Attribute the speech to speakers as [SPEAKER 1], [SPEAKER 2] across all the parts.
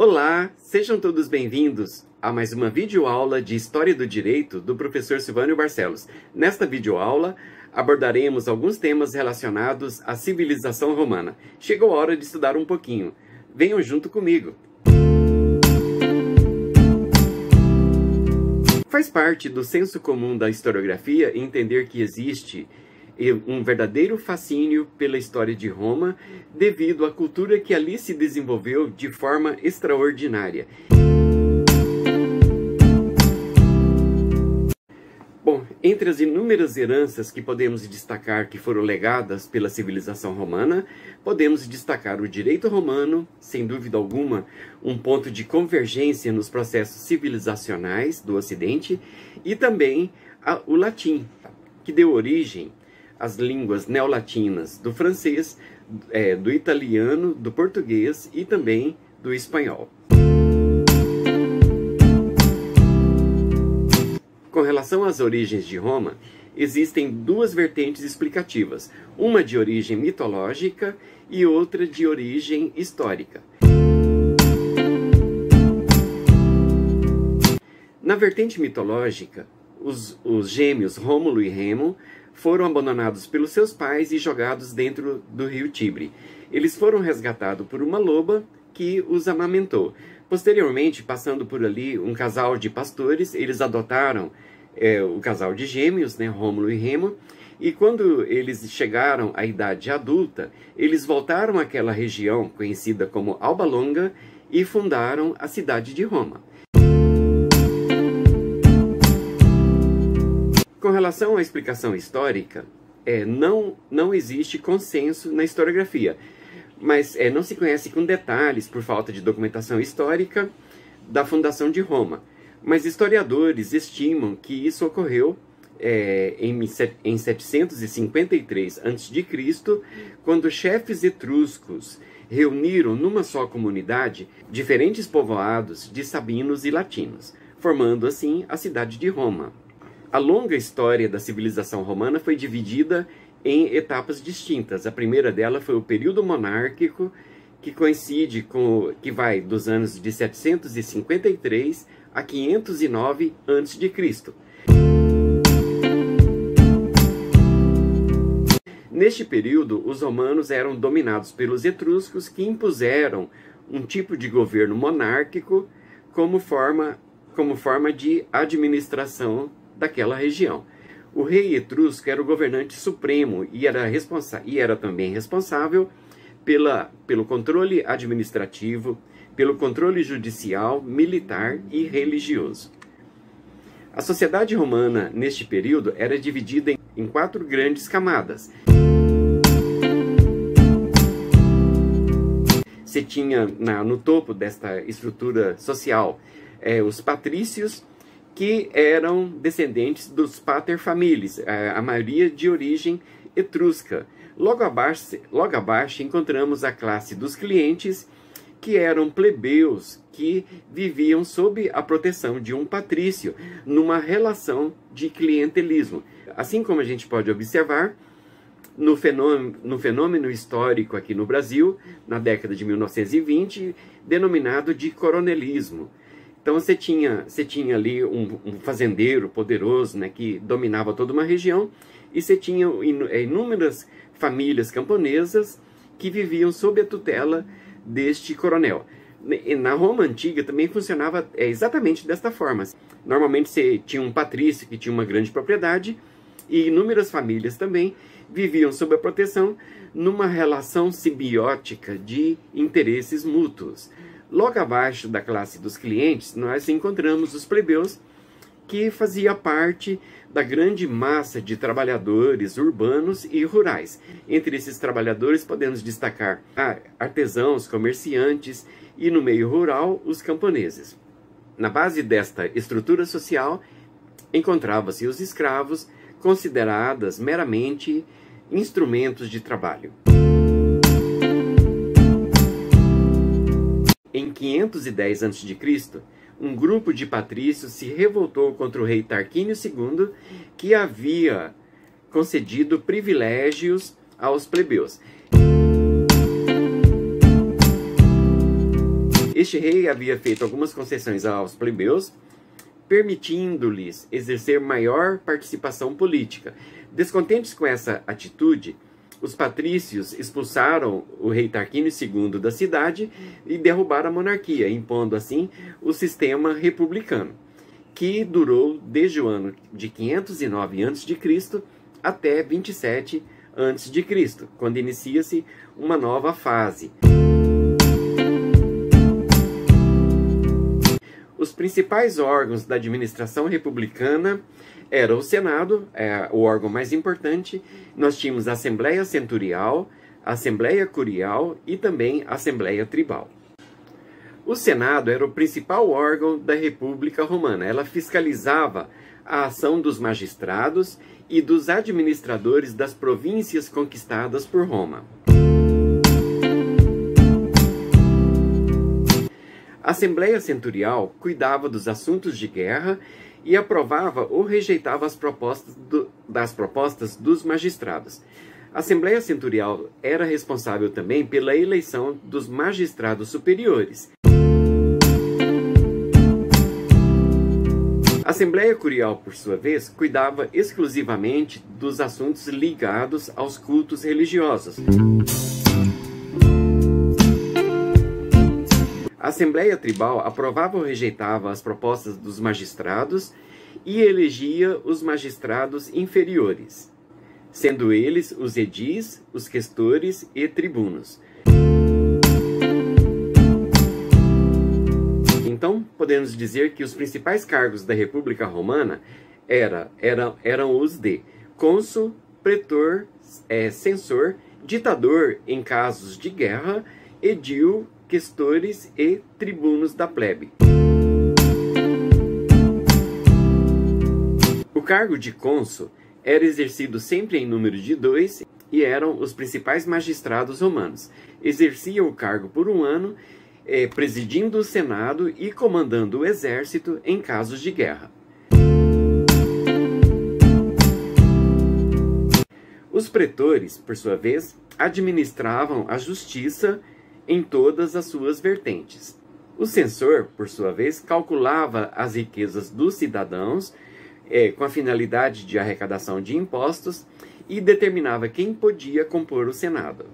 [SPEAKER 1] Olá, sejam todos bem-vindos a mais uma videoaula de História do Direito do professor Silvânio Barcelos. Nesta videoaula, abordaremos alguns temas relacionados à civilização romana. Chegou a hora de estudar um pouquinho. Venham junto comigo. Faz parte do senso comum da historiografia entender que existe um verdadeiro fascínio pela história de Roma devido à cultura que ali se desenvolveu de forma extraordinária. Bom, entre as inúmeras heranças que podemos destacar que foram legadas pela civilização romana, podemos destacar o direito romano, sem dúvida alguma, um ponto de convergência nos processos civilizacionais do Ocidente, e também a, o latim, que deu origem as línguas neolatinas do francês, é, do italiano, do português e também do espanhol. Com relação às origens de Roma, existem duas vertentes explicativas, uma de origem mitológica e outra de origem histórica. Na vertente mitológica, os, os gêmeos Rômulo e Remo foram abandonados pelos seus pais e jogados dentro do rio Tibre. Eles foram resgatados por uma loba que os amamentou. Posteriormente, passando por ali um casal de pastores, eles adotaram é, o casal de gêmeos, né, Rômulo e Remo, e quando eles chegaram à idade adulta, eles voltaram àquela região conhecida como Alba Longa e fundaram a cidade de Roma. Com relação à explicação histórica, é, não, não existe consenso na historiografia, mas é, não se conhece com detalhes, por falta de documentação histórica, da fundação de Roma. Mas historiadores estimam que isso ocorreu é, em, em 753 a.C., quando chefes etruscos reuniram numa só comunidade diferentes povoados de sabinos e latinos, formando assim a cidade de Roma. A longa história da civilização romana foi dividida em etapas distintas. A primeira dela foi o período monárquico, que coincide com que vai dos anos de 753 a 509 a.C. Neste período, os romanos eram dominados pelos etruscos, que impuseram um tipo de governo monárquico como forma, como forma de administração daquela região. O rei etrusco era o governante supremo e era, responsa e era também responsável pela, pelo controle administrativo, pelo controle judicial, militar e religioso. A sociedade romana, neste período, era dividida em, em quatro grandes camadas. Você tinha na, no topo desta estrutura social é, os patrícios, que eram descendentes dos paterfamilies, a maioria de origem etrusca. Logo abaixo, logo abaixo encontramos a classe dos clientes, que eram plebeus que viviam sob a proteção de um patrício, numa relação de clientelismo. Assim como a gente pode observar, no fenômeno, no fenômeno histórico aqui no Brasil, na década de 1920, denominado de coronelismo. Então você tinha, você tinha ali um, um, fazendeiro poderoso né, que dominava toda uma região e você tinha é, inúmeras famílias camponesas que viviam sob a tutela deste coronel. Na Roma antiga também funcionava é, exatamente desta forma. Normalmente você tinha um patrício que tinha uma grande propriedade e inúmeras famílias também viviam sob a proteção numa relação simbiótica de interesses mútuos. Logo abaixo da classe dos clientes, nós encontramos os plebeus, que fazia parte da grande massa de trabalhadores urbanos e rurais. Entre esses trabalhadores podemos destacar artesãos, comerciantes e, no meio rural, os camponeses. Na base desta estrutura social, encontravam-se os escravos, consideradas meramente instrumentos de trabalho. Em 510 a.C., um grupo de patrícios se revoltou contra o rei Tarquínio II, que havia concedido privilégios aos plebeus. Este rei havia feito algumas concessões aos plebeus, permitindo-lhes exercer maior participação política. Descontentes com essa atitude, os patrícios expulsaram o rei Tarquínio II da cidade e derrubaram a monarquia, impondo assim o sistema republicano, que durou desde o ano de 509 a.C. até 27 a.C., quando inicia-se uma nova fase. Os principais órgãos da administração republicana era o Senado, é, o órgão mais importante, nós tínhamos a Assembleia Centurial, a Assembleia Curial e também a Assembleia Tribal. O Senado era o principal órgão da República Romana. Ela fiscalizava a ação dos magistrados e dos administradores das províncias conquistadas por Roma. A Assembleia Centurial cuidava dos assuntos de guerra e aprovava ou rejeitava as propostas do, das propostas dos magistrados. A Assembleia Centurial era responsável também pela eleição dos magistrados superiores. A Assembleia Curial, por sua vez, cuidava exclusivamente dos assuntos ligados aos cultos religiosos. A Assembleia Tribal aprovava ou rejeitava as propostas dos magistrados e elegia os magistrados inferiores, sendo eles os edis, os questores e tribunos. Então, podemos dizer que os principais cargos da República Romana era, era, eram os de cônsul, pretor, é, censor, ditador em casos de guerra, edil, questores e tribunos da plebe. O cargo de cônsul era exercido sempre em número de dois e eram os principais magistrados romanos. Exerciam o cargo por um ano, eh, presidindo o Senado e comandando o exército em casos de guerra. Os pretores, por sua vez, administravam a justiça em todas as suas vertentes. O censor, por sua vez, calculava as riquezas dos cidadãos é, com a finalidade de arrecadação de impostos e determinava quem podia compor o Senado.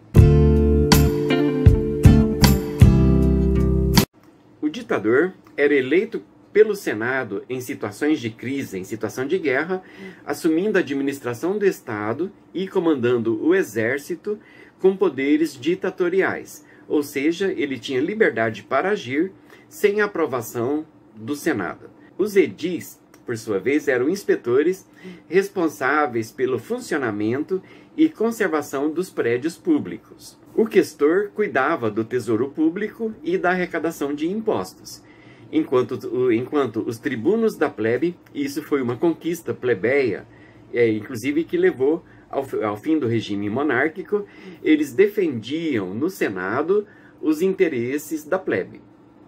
[SPEAKER 1] O ditador era eleito pelo Senado em situações de crise, em situação de guerra, assumindo a administração do Estado e comandando o exército com poderes ditatoriais, ou seja, ele tinha liberdade para agir sem aprovação do Senado. Os edis, por sua vez, eram inspetores responsáveis pelo funcionamento e conservação dos prédios públicos. O questor cuidava do tesouro público e da arrecadação de impostos, enquanto, enquanto os tribunos da plebe, isso foi uma conquista plebeia, é, inclusive que levou ao, ao fim do regime monárquico, eles defendiam no Senado os interesses da plebe.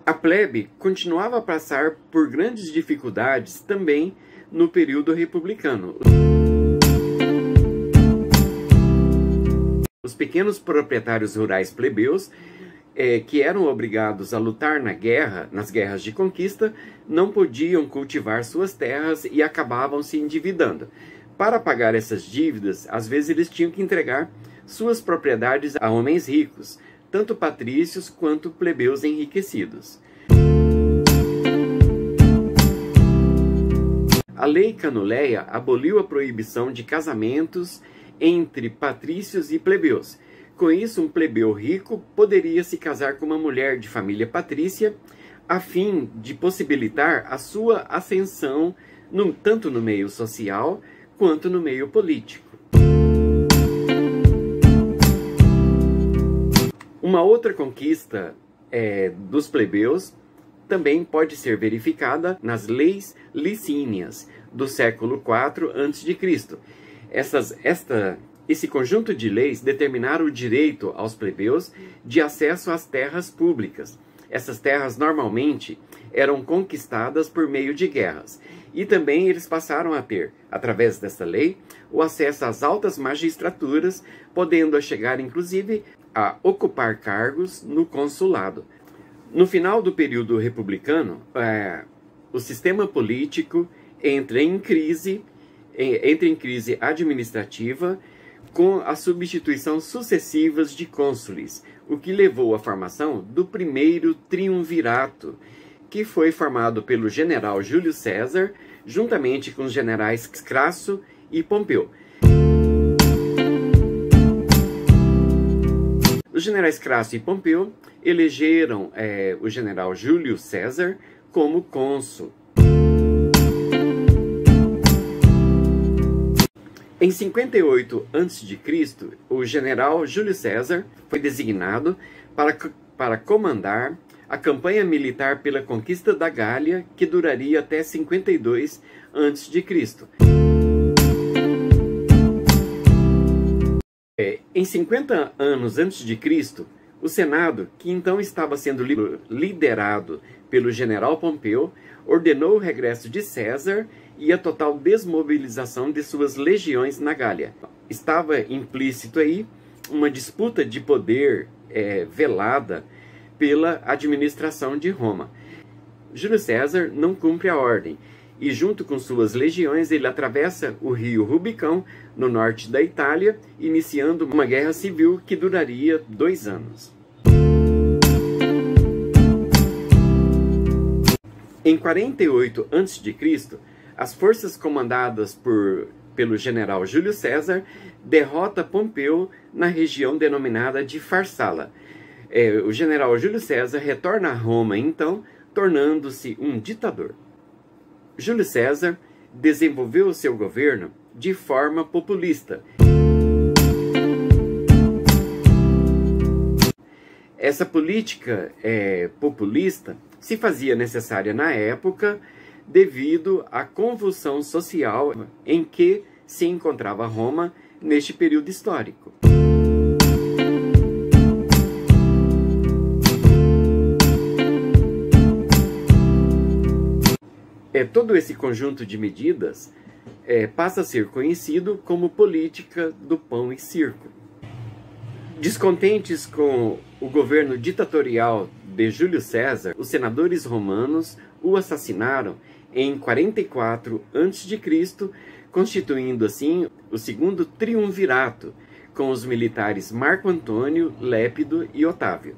[SPEAKER 1] A plebe continuava a passar por grandes dificuldades também no período republicano. Os pequenos proprietários rurais plebeus, é, que eram obrigados a lutar na guerra, nas guerras de conquista, não podiam cultivar suas terras e acabavam se endividando. Para pagar essas dívidas, às vezes eles tinham que entregar suas propriedades a homens ricos, tanto patrícios quanto plebeus enriquecidos. A lei Canuleia aboliu a proibição de casamentos entre patrícios e plebeus. Com isso, um plebeu rico poderia se casar com uma mulher de família patrícia, a fim de possibilitar a sua ascensão no, tanto no meio social quanto no meio político. Uma outra conquista é, dos plebeus também pode ser verificada nas leis licínias do século IV a.C. Essas, esta, esse conjunto de leis determinaram o direito aos plebeus de acesso às terras públicas. Essas terras normalmente eram conquistadas por meio de guerras e também eles passaram a ter, através dessa lei, o acesso às altas magistraturas, podendo chegar inclusive a ocupar cargos no consulado. No final do período republicano, é, o sistema político entra em crise, entra em crise administrativa com a substituição sucessivas de cônsules, o que levou à formação do primeiro triunvirato, que foi formado pelo general Júlio César, juntamente com os generais Crasso e Pompeu. Os generais Crasso e Pompeu elegeram é, o general Júlio César como cônsul. Em 58 a.C., o general Júlio César foi designado para, para comandar a campanha militar pela conquista da Gália, que duraria até 52 a.C. É, em 50 anos antes de Cristo, o Senado, que então estava sendo liderado pelo general Pompeu, ordenou o regresso de César e a total desmobilização de suas legiões na Gália. Estava implícito aí uma disputa de poder é, velada pela administração de Roma. Júlio César não cumpre a ordem e, junto com suas legiões, ele atravessa o rio Rubicão, no norte da Itália, iniciando uma guerra civil que duraria dois anos. Em 48 a.C., as forças comandadas por, pelo general Júlio César derrota Pompeu na região denominada de Farsala. É, o general Júlio César retorna a Roma, então, tornando-se um ditador. Júlio César desenvolveu seu governo de forma populista. Essa política é, populista se fazia necessária na época devido à convulsão social em que se encontrava Roma neste período histórico. Todo esse conjunto de medidas é, passa a ser conhecido como política do pão e circo. Descontentes com o governo ditatorial de Júlio César, os senadores romanos o assassinaram em 44 a.C., constituindo assim o segundo triunvirato, com os militares Marco Antônio, Lépido e Otávio.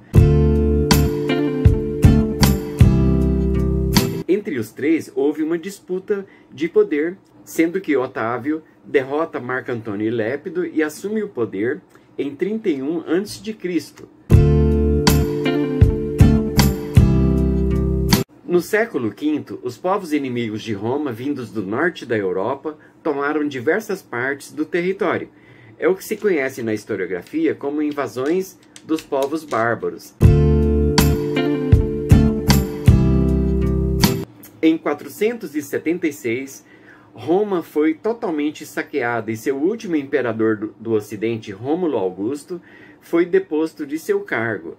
[SPEAKER 1] Os três houve uma disputa de poder, sendo que Otávio derrota Marco Antônio Lépido e assume o poder em 31 a.C. No século V, os povos inimigos de Roma, vindos do norte da Europa, tomaram diversas partes do território. É o que se conhece na historiografia como invasões dos povos bárbaros. Em 476, Roma foi totalmente saqueada e seu último imperador do, do Ocidente, Rômulo Augusto, foi deposto de seu cargo.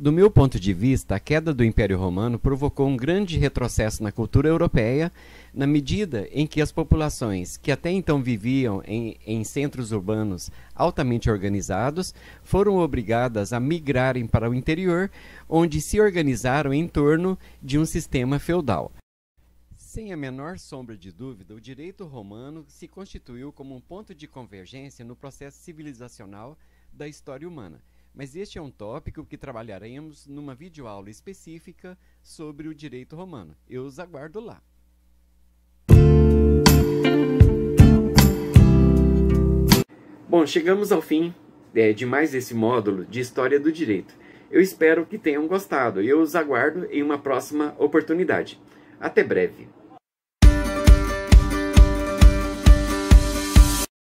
[SPEAKER 1] Do meu ponto de vista, a queda do Império Romano provocou um grande retrocesso na cultura europeia, na medida em que as populações que até então viviam em, em centros urbanos altamente organizados foram obrigadas a migrarem para o interior, onde se organizaram em torno de um sistema feudal. Sem a menor sombra de dúvida, o direito romano se constituiu como um ponto de convergência no processo civilizacional da história humana mas este é um tópico que trabalharemos numa videoaula específica sobre o direito romano. Eu os aguardo lá. Bom, chegamos ao fim é, de mais esse módulo de História do Direito. Eu espero que tenham gostado e eu os aguardo em uma próxima oportunidade. Até breve.